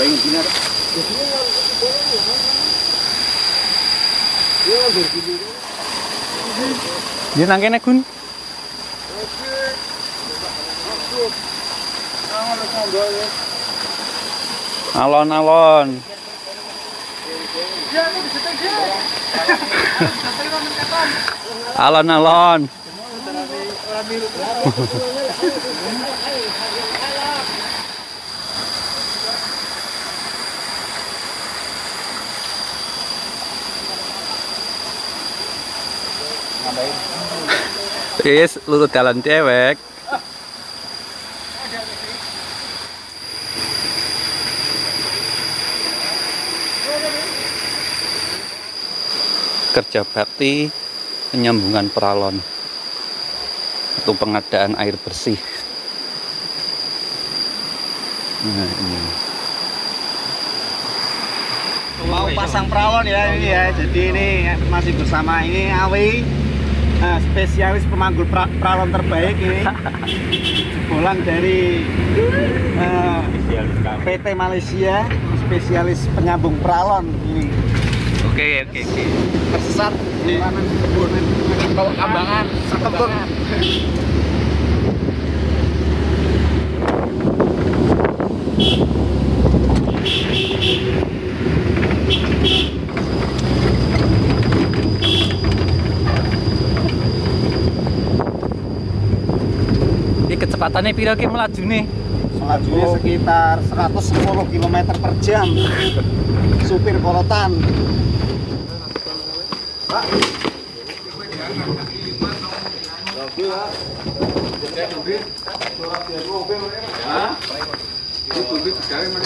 Dinar. Dia nang kene Gun. Alon-alon. Alon-alon. Wis lurut dalan cewek. Kerja bakti penyambungan peralon atau pengadaan air bersih. Nah, ini. Mau pasang peralon ya ini ya. Jadi ini masih bersama ini Awi. Nah, spesialis pemanggul pra- peralon terbaik ini. Bolang dari eh, PT Malaysia, spesialis penyambung peralon ini. Oke, oke, oke. Tersesat di mana kebun kalau kambangan, kebun. Ini kecepatannya piro ki melaju nih? Lajunya sekitar 110 km per jam. Supir kolotan.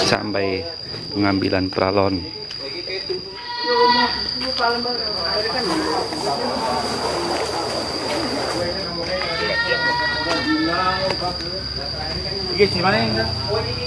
Sampai pengambilan y que se van a.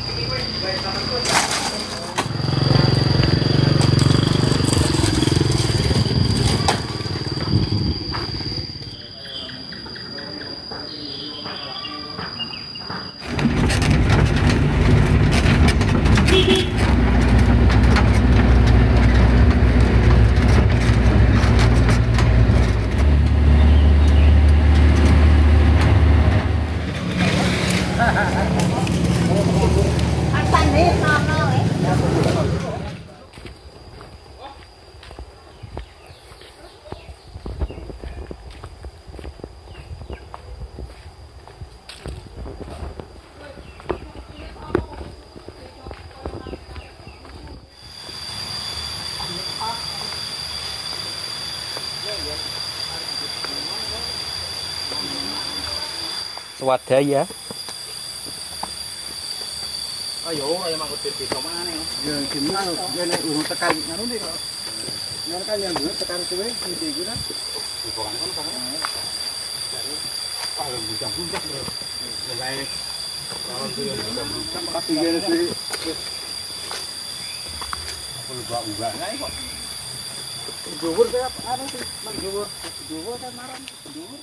What? Ayo, ayo mangkut di desa mana ya? Ya gimana? Ya nek urung tekan ngono nih kok. Ngono kan yang dulu tekan kowe iki iki kan. Di kan kan. Ah, lu bisa budak bro. Mulai kalau tuh yang bisa budak tapi gini sih. Aku lupa enggak nah kok. Jubur kayak apa sih? Mang jubur. Jubur kan marah. Jubur.